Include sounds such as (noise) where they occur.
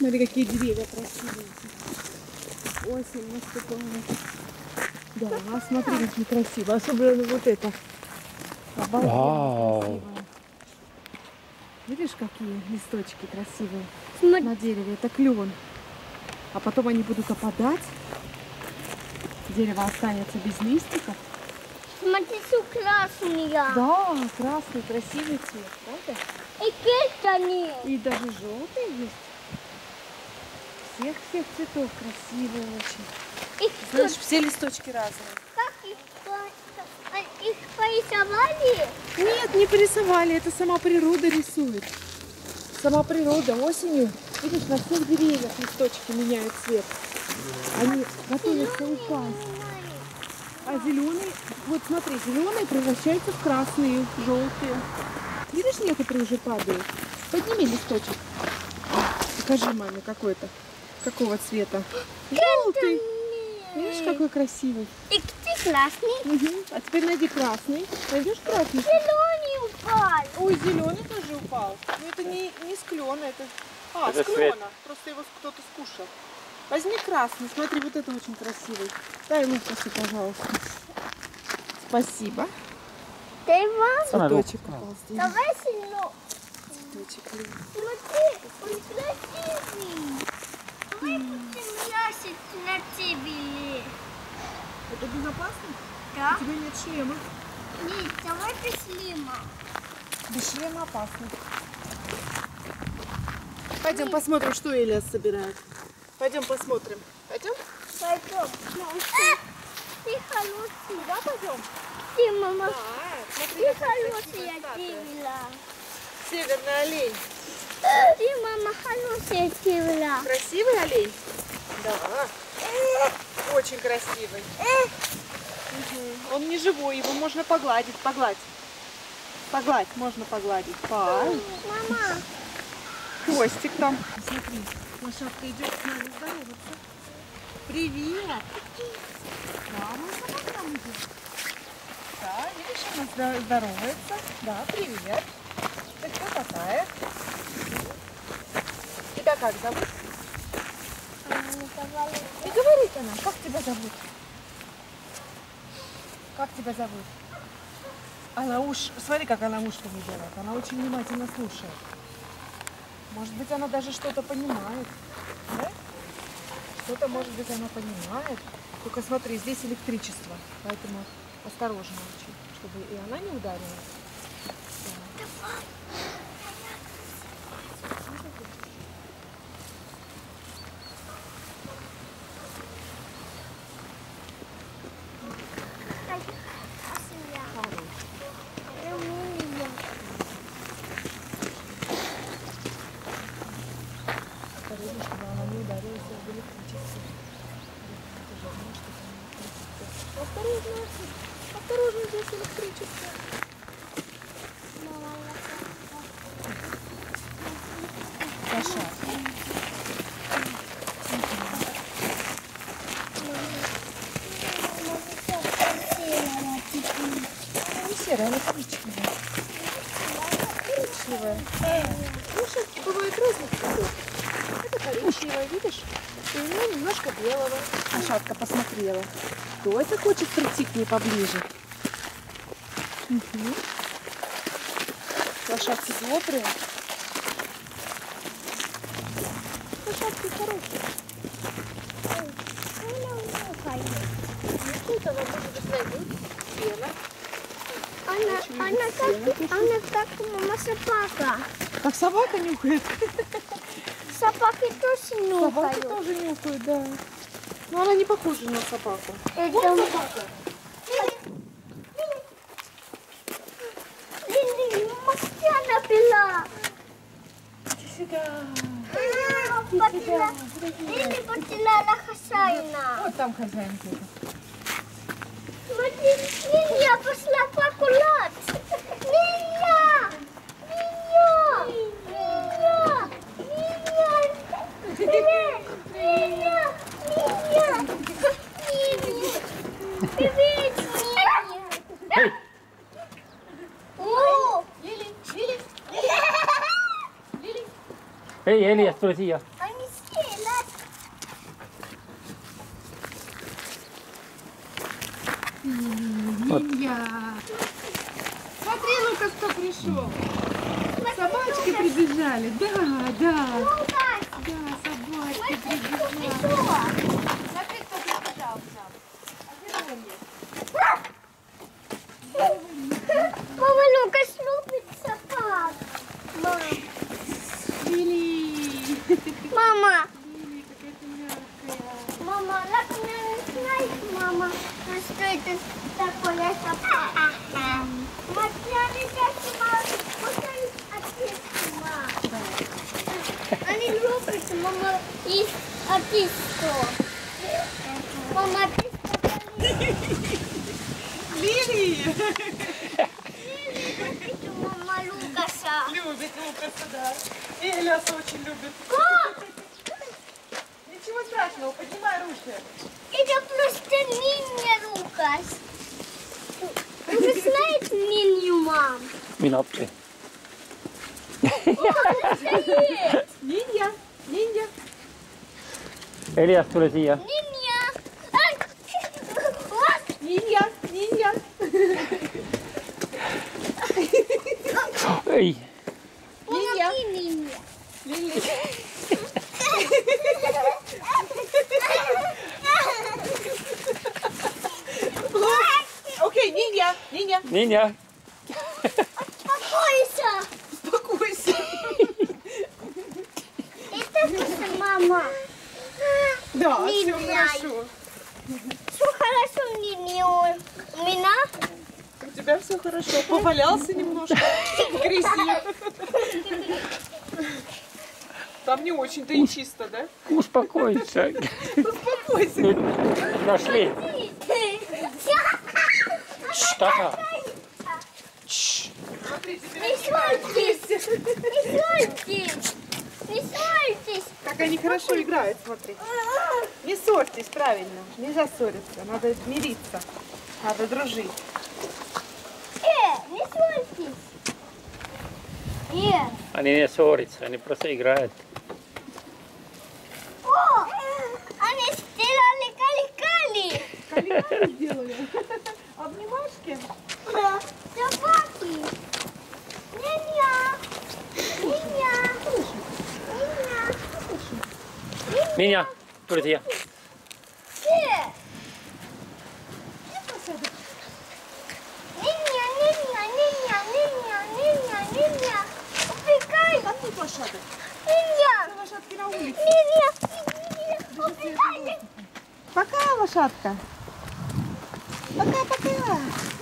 Смотри, какие деревья красивые. Осень наступает. Да, а смотри, какие красивые. Особенно вот это. Обалденно Вау. красивое. Видишь, какие листочки красивые Смотри. на дереве? Это клен. А потом они будут опадать. Дерево останется без листиков. Смотрите, красная. Да, красный, красивый цвет, правда? И кистани. И даже желтый есть. Всех-всех цветов красивые очень. Их Знаешь, тут все листочки разные. как их, а, их порисовали? Нет, не порисовали, это сама природа рисует. Сама природа осенью, видишь, на всех деревьях листочки меняют цвет. Они готовятся упасть. А зеленый, вот смотри, зеленый превращается в красные, желтые. Видишь, некоторые уже падают. Подними листочек. Покажи маме какой-то. Какого цвета? Желтый. Видишь, какой красивый. И где красный? Мгм. А теперь найди красный. Найдешь красный? Зеленый упал. Ой, зеленый тоже упал. Но это не, не с клена, это... А, Это с клена. Просто его кто-то скушал. Возьми красный. Смотри, вот это очень красивый. Дай ему косы, пожалуйста. Спасибо. Дай вам. Цветочек здесь. Давай сильно. Цветочек. Смотри, он красивый. Давай будем ясить на тебе. Это безопасно? Да? У тебя нет шлема. Нет, давай без шлема. Без шлема опасно. Пойдем посмотрим, что Элиас собирает. Пойдем посмотрим. Пойдем? Пойдем. А, Ты хороший. Да, пойдем? Ты, мама, Да, смотри, ты какая хорошая девила. Северный олень. Ты, мама, хорошая девила. Красивый олень? Да. Очень красивый. Мгм. Он не живой, его можно погладить. Погладь. Погладь, можно погладить. Пай. Мама, Хвостик там. Смотри, лошадка идет с нами здороваться. Привет. Да, моя собака там идет. Да, видишь, она здо- здоровается. Да, привет. Ты кто такая? Тебя как зовут? Не говорит она. Как тебя зовут? Как тебя зовут? Она уж, смотри, как она ушками делает. Она очень внимательно слушает. Может быть, она даже что-то понимает. Да? Что-то, может быть, она понимает. Только смотри, здесь электричество, поэтому осторожно очень, чтобы и она не ударила. Да. Осторожно, чтобы она не ударилась об электричество. Электричество. Осторожно, осторожно, здесь электричество. Лошадка. Она не серая, она Коричневая, видишь? И у нее немножко белого. Лошадка посмотрела. Кто это хочет прийти к ней поближе? Мгм. Лошадки добрые. Лошадки хорошие. Она может быть найдет сено. Она, она как, она как мама собака. Как собака нюхает. Собаки тоже Собаки нюхают. тоже нюхают, да. Но она не похожа на собаку. Это Вот собака. Мастяна пила. Лили потила на хозяина. Вот там хозяин. Смотри, я пошла покулать. Лили. Hei Elias, tule siia. Они съели. Лиля. Смотри, Лукас, кто пришел. Собачки прибежали. Да, Да, собачки смотри, кто прибежали. пришел. Смотри, кто прибежал к нам. А где он есть? Мама, Лукас любит собак. Мама. Лили. Мама. Лили, какая ты мягкая. Мама, как мне знает, мама, что это такое? Смотри, мама, пускай отец, Они любят, мама, из отец. Мама, ты Лили. любит мама Лукаса. Любит Лукаса, да. И Эляс очень любит. Как? Ничего страшного, поднимай руки. Это просто Миня Лукас. Вы знаете Миню, мам? Minä opin. Ниндя, ниндя. Elias, tule siia. Миня. Ай! Вот. Ниндя, ниндя. Окей, ниндя. Niin ja. Успокойся. Успокойся. Это вкусно, мама. Да, все хорошо. Все хорошо, Миня. У меня? У тебя все хорошо. Повалялся немножко (laughs) в грязи. Там не очень-то и чисто, да? Успокойся. Nyt нашли. Теперь Не ссорьтесь. Не ссорьтесь. Не ссорьтесь. как они хорошо играют, смотри. Не ссорьтесь, правильно. Нельзя ссориться, надо мириться. Надо дружить. Э, не ссорьтесь. Э. Они не ссорятся, они просто играют. О, они сделали кали-кали. Калинары сделали. Обнимашки. Да, собаки. Меня. Меня. Меня. Меня, меня. Убегай. Там тут лошадок. Меня. Лошадки на улице. Меня. Меня. Убегай. Пока, лошадка. 啊